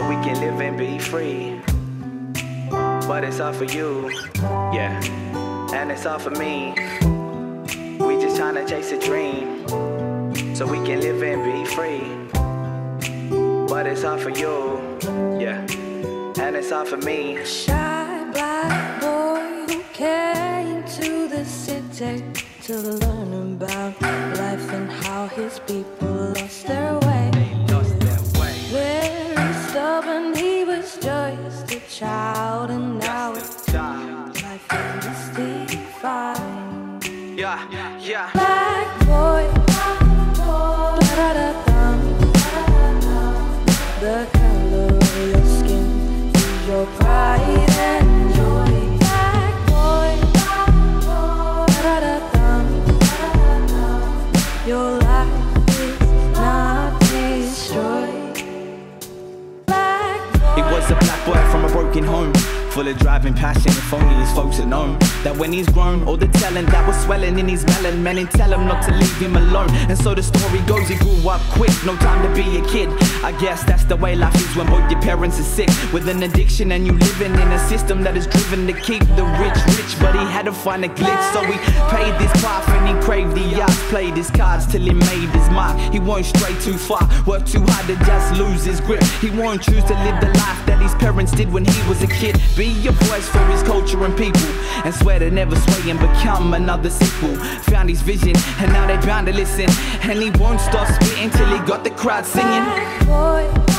can live and be free. But it's all for you, yeah, and it's all for me. We just tryna chase a dream, so we can live and be free. But it's all for you, yeah, and it's all for me. Shy black boy who came to the city to learn about life and how his people was just a child, and now it's life is defined. Yeah, yeah. Black boy, the color of your skin is your pride and joy. Black boy, da-da-da-dum. your boy from a broken home. Full of driving passion, if only his folks had known that when he's grown, all the talent that was swelling in his melon, men and tell him not to leave him alone. And so the story goes, he grew up quick, no time to be a kid. I guess that's the way life is when both your parents are sick with an addiction, and you living in a system that is driven to keep the rich rich. But he had to find a glitch, so he paid this path and he craved the yacht, played his cards till he made his mark. He won't stray too far, work too hard to just lose his grip. He won't choose to live the life that his parents did when he was a kid. Be a voice for his culture and people, and swear to never sway and become another sequel. Found his vision, and now they bound to listen. And he won't stop spitting till he got the crowd singing. Black boy,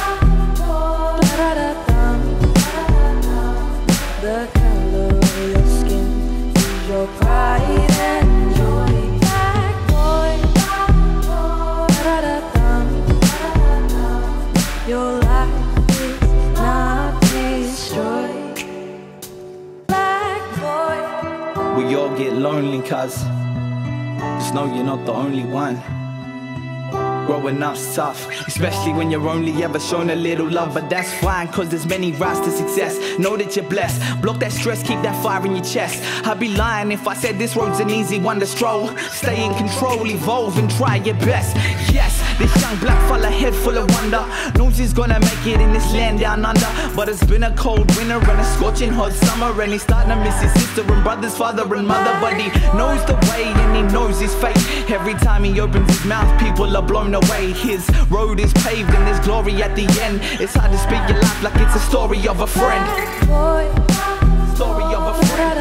get lonely, cuz just know you're not the only one. Growing up's tough, especially when you're only ever shown a little love. But that's fine, cause there's many routes to success. Know that you're blessed. Block that stress, keep that fire in your chest. I'd be lying if I said this road's an easy one to stroll. Stay in control, evolve, and try your best. Yes, this young black fella head full of wonder. Knows he's gonna make it in this land down under. But it's been a cold winter and a scorching hot summer. And he's starting to miss his sister and brothers, father and mother. But he knows the way and he knows his fate. Every time he opens his mouth people are blown away. His road is paved and there's glory at the end. It's hard to speak your life like it's a story of a friend. Story of a friend.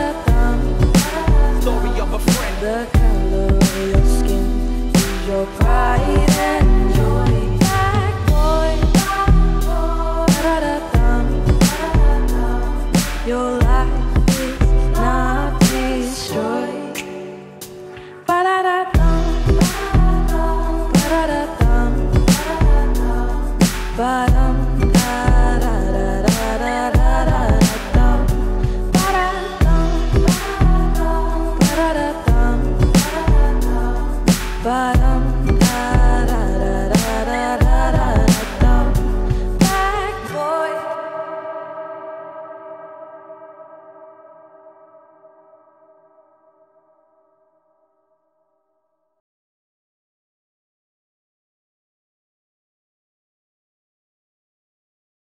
Story of a friend. The color of your skin is your pride. your